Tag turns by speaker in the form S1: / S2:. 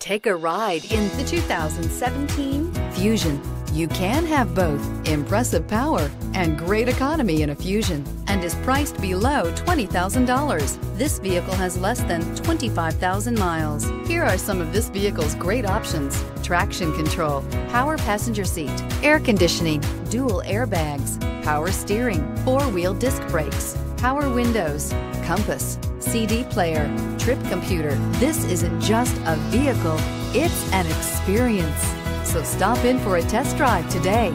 S1: Take a ride in the 2017 Fusion. You can have both impressive power and great economy in a Fusion and is priced below $20,000. This vehicle has less than 25,000 miles. Here are some of this vehicle's great options. Traction control, power passenger seat, air conditioning, dual airbags, power steering, four-wheel disc brakes, power windows, compass, CD player, trip computer. This isn't just a vehicle, it's an experience. So stop in for a test drive today.